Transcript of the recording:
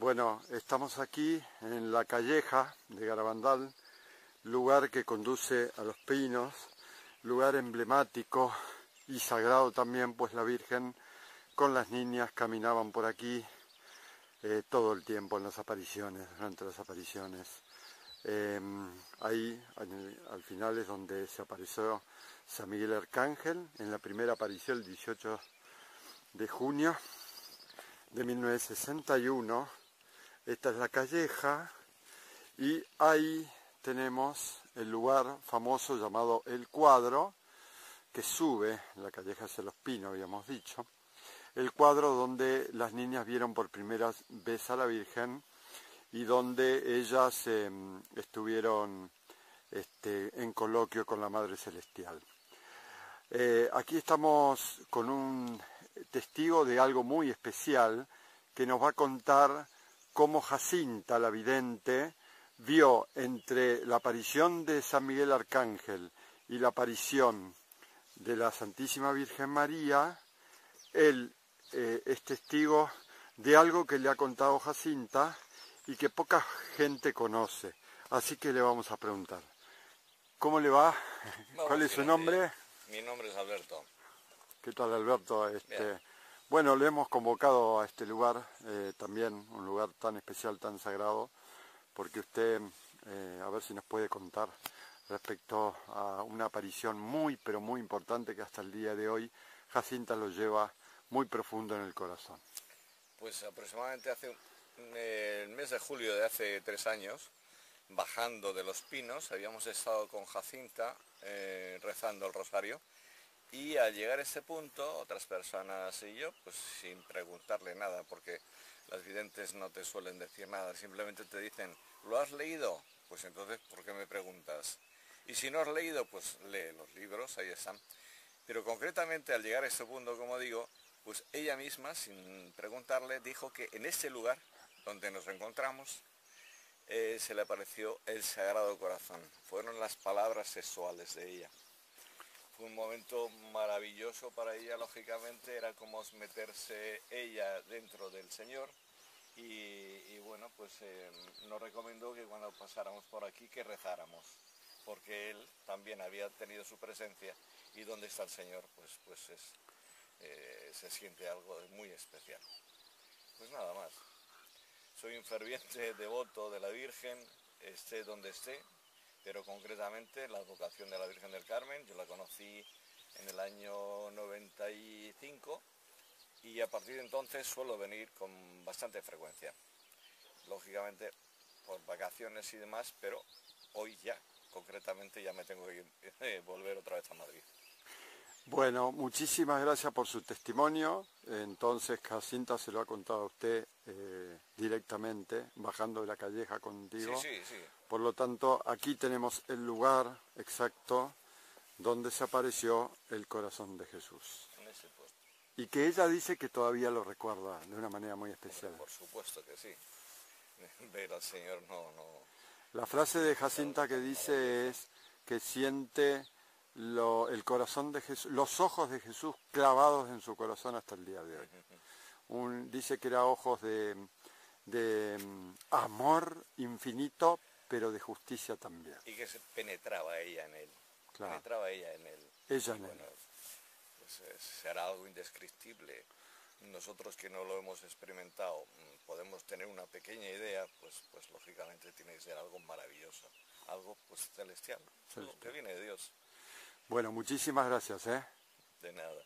Bueno, estamos aquí en la calleja de Garabandal, lugar que conduce a los pinos, lugar emblemático y sagrado también, pues la Virgen con las niñas caminaban por aquí eh, todo el tiempo en las apariciones, durante las apariciones. Em, ahí al final es donde se apareció San Miguel Arcángel en la primera aparición el 18 de junio de 1961. Esta es la calleja y ahí tenemos el lugar famoso llamado El Cuadro, que sube, la calleja hacia los pinos habíamos dicho, el cuadro donde las niñas vieron por primera vez a la Virgen y donde ellas em, estuvieron este, en coloquio con la Madre Celestial. Eh, aquí estamos con un testigo de algo muy especial que nos va a contar cómo Jacinta, la vidente, vio entre la aparición de San Miguel Arcángel y la aparición de la Santísima Virgen María, él eh, es testigo de algo que le ha contado Jacinta y que poca gente conoce. Así que le vamos a preguntar. ¿Cómo le va? ¿Cuál es su nombre? Mi nombre es Alberto. ¿Qué tal Alberto? Este, bueno, le hemos convocado a este lugar, eh, también un lugar tan especial, tan sagrado, porque usted, eh, a ver si nos puede contar respecto a una aparición muy, pero muy importante que hasta el día de hoy Jacinta lo lleva muy profundo en el corazón. Pues aproximadamente hace el mes de julio de hace tres años, bajando de los pinos, habíamos estado con Jacinta eh, rezando el rosario y al llegar a ese punto, otras personas y yo, pues sin preguntarle nada, porque las videntes no te suelen decir nada, simplemente te dicen, ¿lo has leído? Pues entonces, ¿por qué me preguntas? Y si no has leído, pues lee los libros, ahí están. Pero concretamente al llegar a ese punto, como digo, pues ella misma, sin preguntarle, dijo que en ese lugar donde nos encontramos, eh, se le apareció el Sagrado Corazón. Fueron las palabras sexuales de ella. Un momento maravilloso para ella, lógicamente, era como meterse ella dentro del Señor. Y, bueno, pues eh, nos recomendó que cuando pasáramos por aquí que rezáramos, porque él también había tenido su presencia y donde está el Señor, pues, pues eh, se siente algo muy especial. Pues nada más. Soy un ferviente devoto de la Virgen, esté donde esté, pero concretamente la vocación de la Virgen del Carmen, yo la conocí en el año 95 y a partir de entonces suelo venir con bastante frecuencia. Lógicamente por vacaciones y demás, pero hoy ya, concretamente ya me tengo que eh, volver otra vez a Madrid. Bueno, muchísimas gracias por su testimonio. Entonces, Jacinta se lo ha contado a usted eh, directamente, bajando de la calleja contigo. Sí, sí, sí. Por lo tanto, aquí tenemos el lugar exacto donde se apareció el corazón de Jesús. En ese puesto. Y que ella dice que todavía lo recuerda de una manera muy especial. por supuesto que sí. Ver al Señor no, no... La frase de Jacinta que dice es que siente el corazón de Jesús, los ojos de Jesús clavados en su corazón hasta el día de hoy. dice que era ojos de, mm, amor infinito, pero de justicia también. Y que se penetraba ella en él. Penetraba ella en él. Ella en él. Pues eh, será algo indescriptible. Nosotros que no lo hemos experimentado mm, podemos tener una pequeña idea, pues, pues lógicamente tiene que ser algo maravilloso, algo pues celestial, celestial. que viene de Dios. Bueno, muchísimas gracias. ¿eh? De nada.